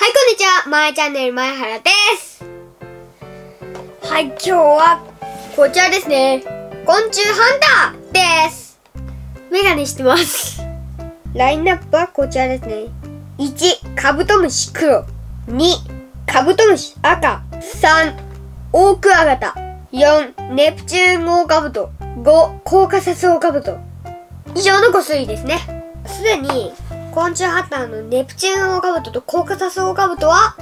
はい、こんにちは。まえチャンネル前原です。はい、今日は、こちらですね。昆虫ハンターです。メガネしてます。ラインナップはこちらですね。1、カブトムシ黒。2、カブトムシ赤。3、オオクワガタ。4、ネプチューンオオカブト。5、コーカサスオオカブト。以上の5種類ですね。すでに、昆虫ハンターのネプチューンオオカブトとコーカサスオオカブトは、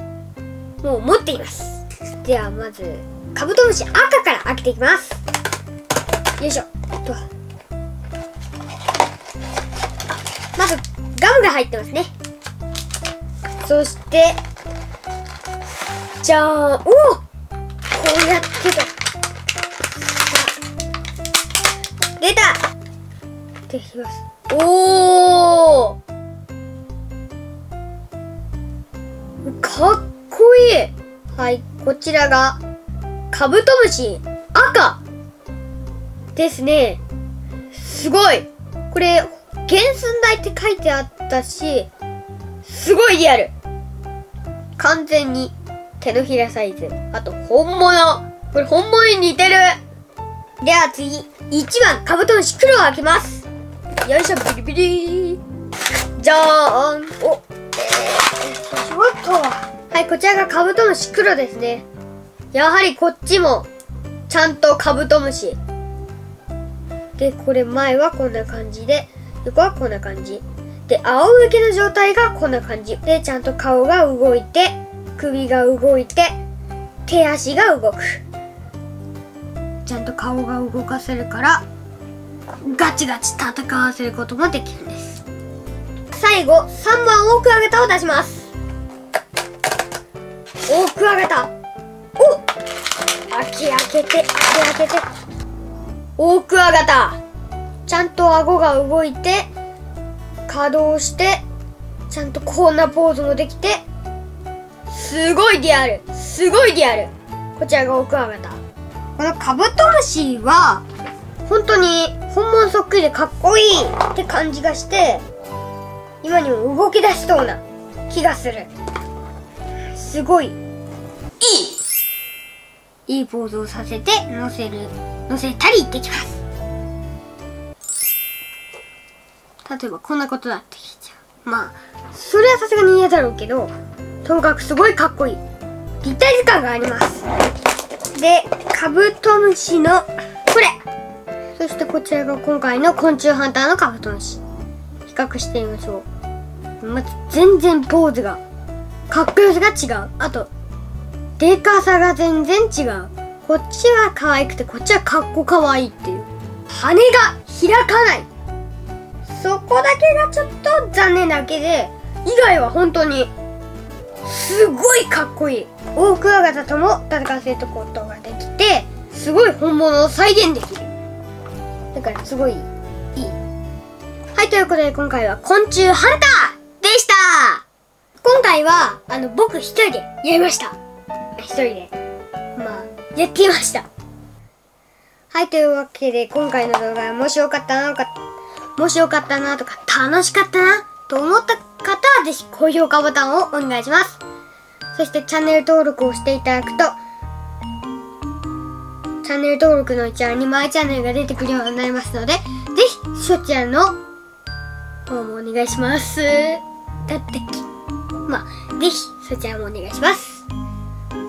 もう持っています。では、まず、カブトムシ赤から開けていきます。よいしょ。まず、ガムが入ってますね。そして、じゃあ、おおこうやってと。出たできますお。おこちらが、カブトムシ赤。ですね。すごい。これ、原寸大って書いてあったし、すごいリアル。完全に手のひらサイズ。あと、本物。これ本物に似てる。では次、1番カブトムシ黒を開けます。よいしょ、ビリビリじゃーんお、こちらがカブトムシ黒ですね。やはりこっちも、ちゃんとカブトムシ。で、これ前はこんな感じで、横はこんな感じ。で、仰向けの状態がこんな感じ。で、ちゃんと顔が動いて、首が動いて、手足が動く。ちゃんと顔が動かせるから、ガチガチ戦わせることもできるんです。最後、3番オオクワガタを出します。オオクワガタ。お開け開けて、開け開けて。オオクワガタ。ちゃんと顎が動いて、稼働して、ちゃんとこんなポーズもできて、すごいリアル。すごいリアル。こちらがオオクワガタ。このカブトムシは、本当に本物そっくりでかっこいいって感じがして、今にも動き出しそうな気がする。すごい、いいいいポーズをさせて乗せる、乗せたりできます。例えばこんなことだってきちゃう。まあ、それはさすがに嫌だろうけど、ともかくすごいかっこいい。立体図鑑があります。で、カブトムシの、これそしてこちらが今回の昆虫ハンターのカブトムシ。比較してみましょう。まず、全然ポーズが、かっこよさが違う。あと、でかさが全然違う。こっちは可愛くて、こっちはかっこかわいいっていう。羽が開かない。そこだけがちょっと残念だけで、以外は本当に、すごいかっこいい。オオクワガタとも戦わせることができて、すごい本物を再現できる。だからすごいいい。はい、ということで今回は昆虫ハンター回は、あの、僕一人でやりました。一人で。まあ、やってみました。はい、というわけで今回の動画がもしよかったなとか、もしよかったなとか、楽しかったなと思った方はぜひ高評価ボタンをお願いします。そしてチャンネル登録をしていただくと、チャンネル登録の一覧にマイチャンネルが出てくるようになりますので、ぜひそちらの方もお願いします。だったっけまあ、ぜひそちらもお願いします。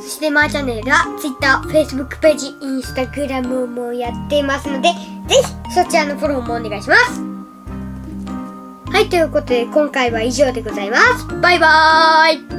そしてマーチャンネルでは Twitter、Facebook ページ、Instagram もやっていますので、ぜひそちらのフォローもお願いします。はい、ということで今回は以上でございます。バイバーイ